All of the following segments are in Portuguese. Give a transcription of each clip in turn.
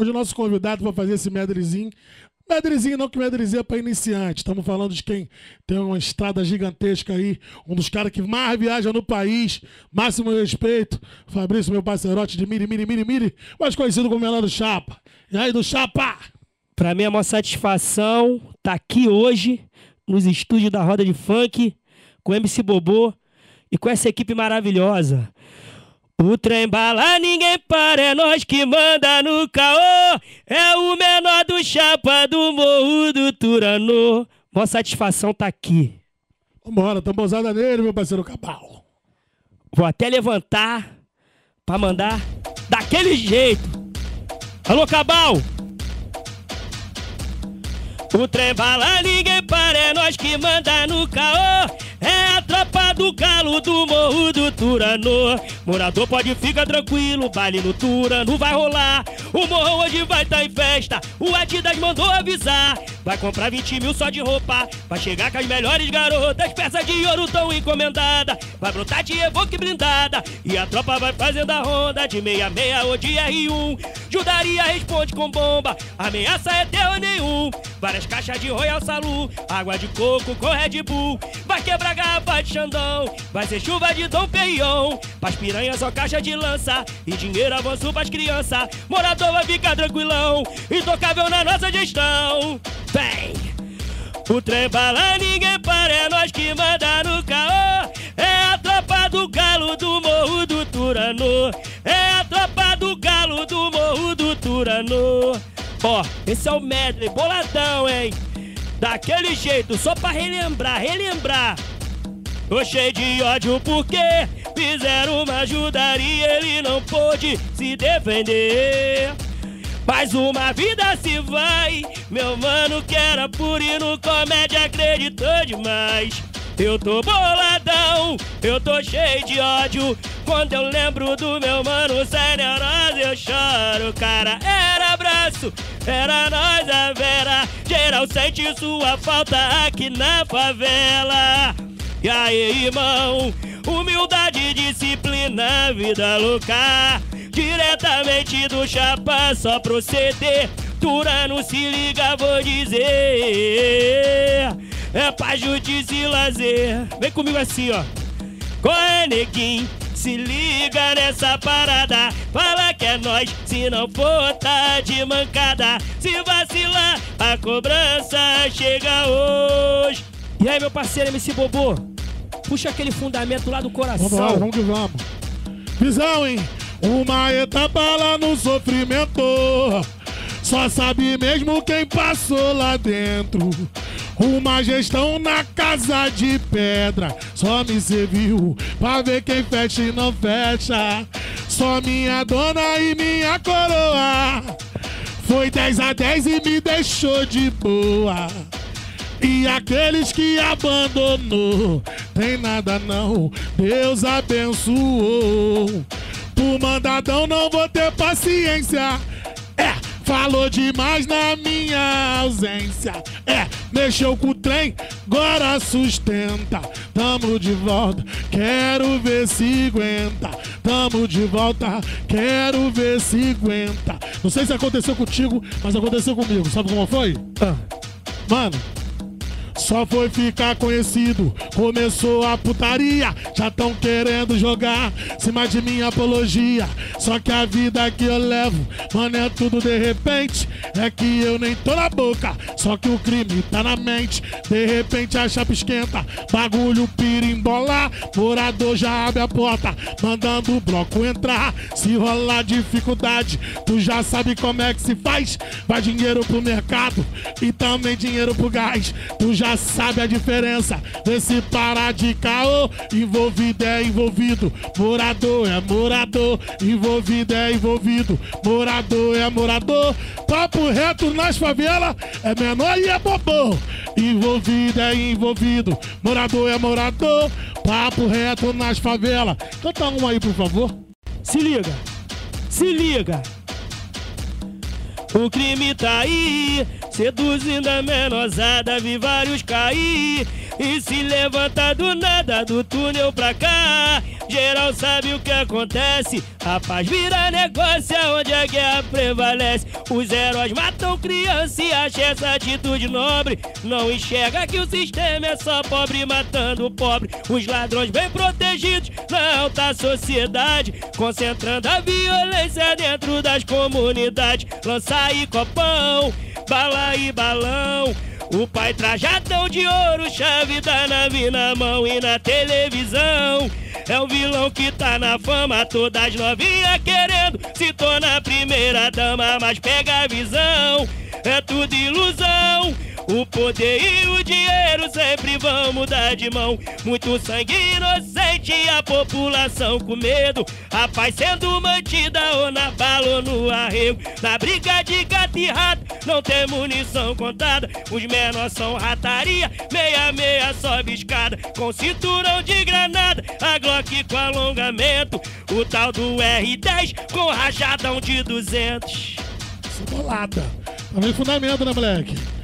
Hoje o nosso convidado vai fazer esse medrezinho. Medrezinho não que medrezinho é para iniciante. Estamos falando de quem tem uma estrada gigantesca aí. Um dos caras que mais viaja no país. Máximo respeito. Fabrício, meu parceirote de Miri, Miri, Miri, Miri. Mais conhecido como menor Chapa. E aí, do Chapa? Pra mim é uma satisfação estar tá aqui hoje nos estúdios da Roda de Funk com MC Bobô e com essa equipe maravilhosa. O trem bala, ninguém para, é nós que manda no caô. É o menor do chapa do morro do Turanô. Boa satisfação tá aqui. Vambora, tambozada nele, meu parceiro Cabal. Vou até levantar pra mandar daquele jeito. Alô, Cabal! O trem bala, ninguém para, é nós que manda no caô. É a tropa do galo do morro do Turanô. Morador pode ficar tranquilo, baile no Turano vai rolar. O morro hoje vai tá em festa, o Adidas mandou avisar. Vai comprar 20 mil só de roupa, vai chegar com as melhores garotas. Peças de ouro tão encomendada, vai brotar de evoque blindada. E a tropa vai fazendo a ronda de 66 ou de R1. Judaria responde com bomba, ameaça é terror nenhum. Várias caixas de Royal Salu, água de coco com Red Bull. Vai quebrar garrafa de Xandão. Vai ser chuva de Dom Perignon. Pras piranhas só caixa de lança. E dinheiro avanço pras crianças. Morador vai ficar tranquilão. Intocável na nossa gestão. Vem! O trem bala, ninguém para, é nós que manda no caô. É a tropa do galo do morro do Turanô. É a tropa do galo do morro do Turanô. Ó, esse é o medley, boladão, hein? Daquele jeito, só pra relembrar, relembrar. Tô cheio de ódio porque fizeram uma ajudaria, ele não pôde se defender. Mais uma vida se vai, meu mano que era puro no comédia acreditou demais. Eu tô boladão, eu tô cheio de ódio. Quando eu lembro do meu mano sem neurose, eu choro. Cara, era abraço, era nós a vera. Geral sente sua falta aqui na favela. E aí, irmão, humildade, disciplina, vida louca. Diretamente do chapa, só proceder. Turano se liga, vou dizer. É pra justiça e lazer. Vem comigo assim, ó. É, neguinho? Se liga nessa parada, fala que é nós, se não for tá de mancada. Se vacilar, a cobrança chega hoje. E aí, meu parceiro MC Bobô? Puxa aquele fundamento lá do coração. Vamos lá, vamos que vamos. Visão, hein? Uma etapa lá no sofrimento. Só sabe mesmo quem passou lá dentro. Uma gestão na casa de pedra. Só me serviu pra ver quem fecha e não fecha. Só minha dona e minha coroa. Foi 10 a 10 e me deixou de boa. E aqueles que abandonou, tem nada não, Deus abençoou. Por mandadão não vou ter paciência. É, falou demais na minha ausência. É, mexeu com o trem, agora sustenta. Tamo de volta, quero ver se aguenta. Tamo de volta, quero ver se aguenta. Não sei se aconteceu contigo, mas aconteceu comigo. Sabe como foi? Ah. Mano, só foi ficar conhecido, começou a putaria. Já tão querendo jogar cima de minha apologia. Só que a vida que eu levo, mano, é tudo de repente. É que eu nem tô na boca, só que o crime tá na mente. De repente a chapa esquenta, bagulho pirimbolar. Morador já abre a porta, mandando o bloco entrar. Se rolar dificuldade, tu já sabe como é que se faz. Vai dinheiro pro mercado e também dinheiro pro gás. Tu já sabe a diferença desse parar de caô. Envolvido é envolvido, morador é morador. Envolvido é envolvido, morador é morador. Papo reto nas favelas é menor e é bobô. Envolvido é envolvido, morador é morador. Papo reto nas favelas. Canta um aí, por favor. Se liga, se liga. O crime tá aí, seduzindo a menosada, vi vários cair. E se levanta do nada, do túnel pra cá. Geral sabe o que acontece. A paz vira negócio é onde a guerra prevalece. Os heróis matam criança e acha essa atitude nobre. Não enxerga que o sistema é só pobre matando pobre. Os ladrões bem protegidos na alta sociedade, concentrando a violência dentro das comunidades. Lança aí copão, bala e balão. O pai trajadão de ouro, chave da nave na mão e na televisão. É o vilão que tá na fama, todas novinhas querendo se tornar primeira dama, mas pega a visão. É tudo ilusão. O poder e o dinheiro sempre vão mudar de mão. Muito sangue inocente a população com medo. A paz sendo mantida ou na bala ou no arrego. Na briga de gato e rato, não tem munição contada. Os menores são rataria, meia meia sobe escada. Com cinturão de granada, a Glock com alongamento. O tal do R10 com rajadão de 200. Bolada. Também fundamento, né, moleque?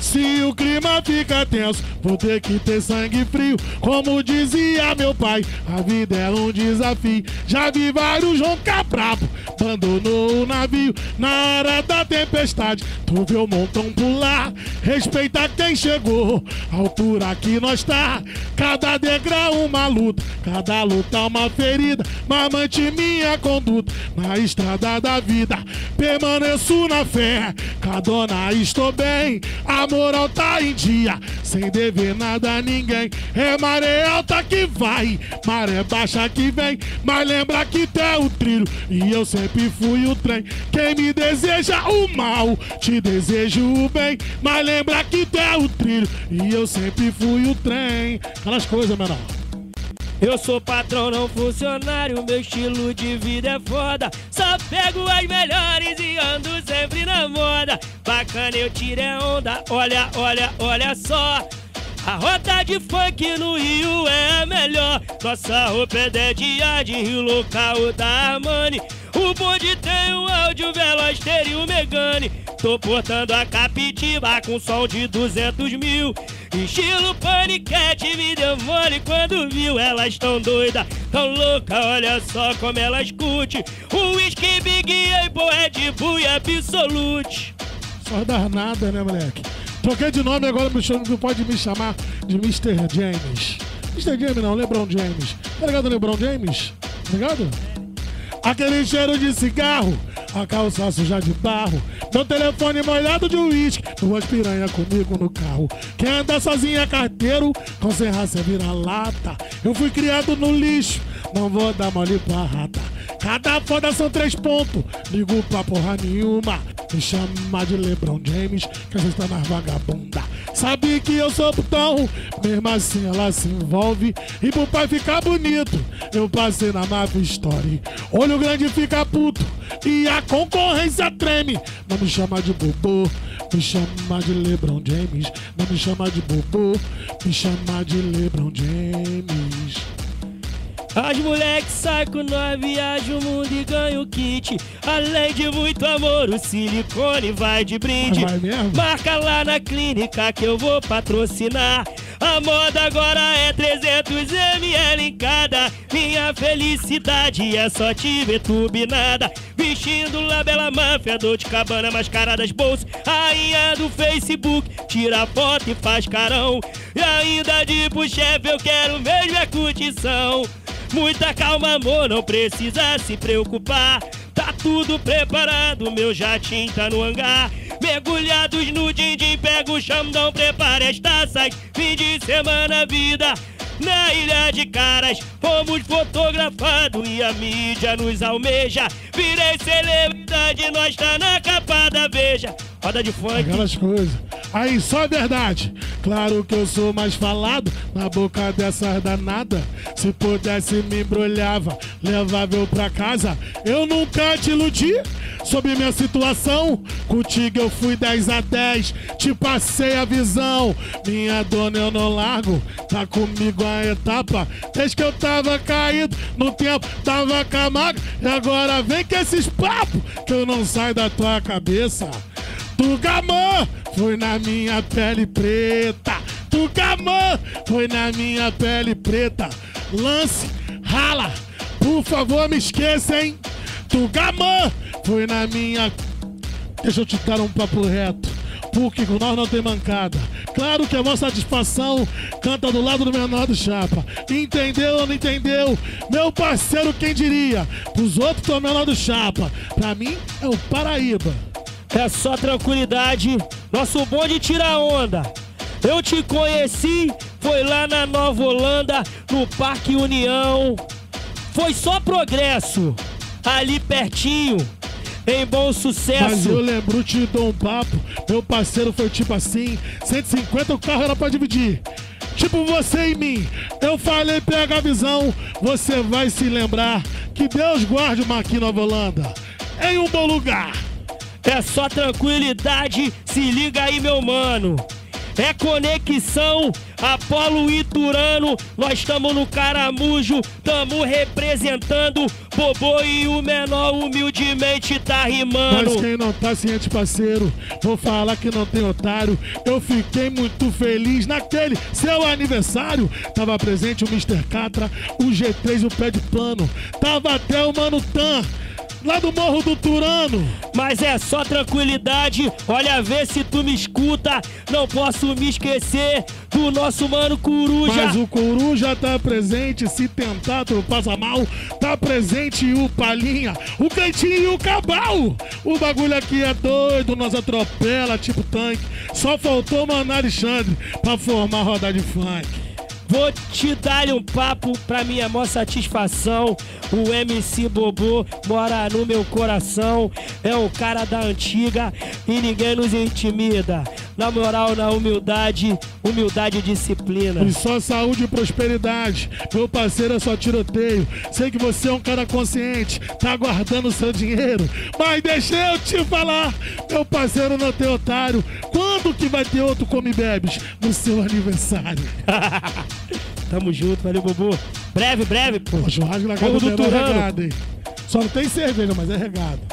Se o clima fica tenso, vou ter que ter sangue frio. Como dizia meu pai, a vida é um desafio. Já vi vários roncar brabo, abandonou o navio na hora da tempestade. Tu vê o montão pular, respeita quem chegou. A altura que nós tá, cada degrau uma luta, cada luta uma ferida. Mas mantive minha conduta na estrada da vida. Permaneço na fé, cadona estou bem. A moral tá em dia, sem dever nada a ninguém. É maré alta que vai, maré baixa que vem. Mas lembra que tu é o trilho e eu sempre fui o trem. Quem me deseja o mal, te desejo o bem. Mas lembra que tu é o trilho e eu sempre fui o trem. Aquelas coisas, menor. Eu sou patrão, não funcionário, meu estilo de vida é foda. Só pego as melhores e ando sempre na moda. Bacana, eu tirei onda, olha, olha, olha só. A rota de funk no Rio é a melhor. Nossa roupa é de dia de Rio local da Armani. O bonde tem o áudio Veloster e o Megane. Tô portando a Captiva com som de 200 mil. Estilo paniquete me deu mole quando viu. Elas tão doida, tão louca, olha só como elas curte. O whisky Big Apple é de e Absolute. Só dar nada, né, moleque? Troquei de nome agora, me chama, pode me chamar de Mr. James. Mr. James não, LeBron James. Tá ligado, LeBron James? Tá ligado? Aquele cheiro de cigarro, a calça suja de barro, meu telefone molhado de uísque, duas piranha comigo no carro. Quem anda sozinho é carteiro, com sem raça vira lata. Eu fui criado no lixo, não vou dar mole pra rata. Cada foda são três pontos, ligo pra porra nenhuma. Me chama de Lebron James, que a gente tá nas vagabunda. Sabe que eu sou putão, mesmo assim ela se envolve. E pro pai ficar bonito, eu passei na Marvel Story. Olho grande fica puto, e a concorrência treme. Não me chama de bobo, me chama de Lebron James. Não me chama de bobo, me chama de Lebron James. As moleques saem com nós, viajam o mundo e ganham o kit. Além de muito amor, o silicone vai de brinde. Vai mesmo? Marca lá na clínica que eu vou patrocinar. A moda agora é 300 ml em cada. Minha felicidade é só te ver turbinada. Vestindo labela máfia, dor de cabana, mascaradas bolsas. Rainha do Facebook, tira foto e faz carão. E ainda de pro chefe, eu quero mesmo é curtição. Muita calma, amor, não precisa se preocupar. Tá tudo preparado, meu jatinho tá no hangar. Mergulhados no din-din, pega o chamdão, prepara as taças. Fim de semana, vida. Na ilha de caras, fomos fotografados e a mídia nos almeja. Virei celebridade, nós tá na capa da veja. Roda de funk. Aquelas coisas. Aí, só a verdade. Claro que eu sou mais falado na boca dessas danada. Se pudesse, me embrulhava, levava eu pra casa. Eu nunca te iludi sobre minha situação. Contigo eu fui 10 a 10, te passei a visão. Minha dona eu não largo, tá comigo a etapa. Desde que eu tava caído no tempo, tava camaga. E agora vem com esses papos que eu não saio da tua cabeça. Tugamã foi na minha pele preta. Tugamã foi na minha pele preta. lance, rala. Por favor, me esqueça, hein? Tugamã foi na minha. Deixa eu te dar um papo reto. Porque com nós não tem mancada. Claro que a vossa satisfação canta do lado do menor do chapa. Entendeu ou não entendeu? Meu parceiro, quem diria? Os outros o menor do chapa. Pra mim é o Paraíba. É só tranquilidade, nosso bonde tira onda. Eu te conheci, foi lá na Nova Holanda, no Parque União. Foi só progresso, ali pertinho, em bom Mas sucesso. eu lembro, te dou um papo. Meu parceiro foi tipo assim: 150 o carro era pra dividir. Tipo você e mim. Eu falei, pega a visão. Você vai se lembrar que Deus guarde uma aqui Nova Holanda. Em um bom lugar. É só tranquilidade, se liga aí, meu mano. É conexão, Apolo e Turano, nós estamos no caramujo, tamo representando, Bobô e o menor humildemente tá rimando. Mas quem não tá ciente, parceiro, vou falar que não tem otário. Eu fiquei muito feliz naquele seu aniversário. Tava presente o Mr. Catra, o G3 e o pé de plano. Tava até o Mano Tan. Lá do Morro do Turano. Mas é só tranquilidade, olha vê se tu me escuta, não posso me esquecer do nosso mano Coruja. Mas o Coruja tá presente, se tentar tu passa mal. Tá presente o Palhinha, o Cantinho e o Cabal. O bagulho aqui é doido, nós atropela tipo tanque. Só faltou Mano Alexandre pra formar roda de funk. Vou te dar um papo pra minha maior satisfação. O MC Bobô mora no meu coração. É o cara da antiga e ninguém nos intimida. Na moral, na humildade, humildade e disciplina. E só saúde e prosperidade. Meu parceiro é só tiroteio. Sei que você é um cara consciente, tá guardando seu dinheiro. Mas deixa eu te falar, meu parceiro não tem otário. Quando que vai ter outro come bebes? No seu aniversário. Tamo junto, valeu, Bobo. Breve, breve, pô. Churrasco na casa do dela é Turano. regado, hein? Só não tem cerveja, mas é regado.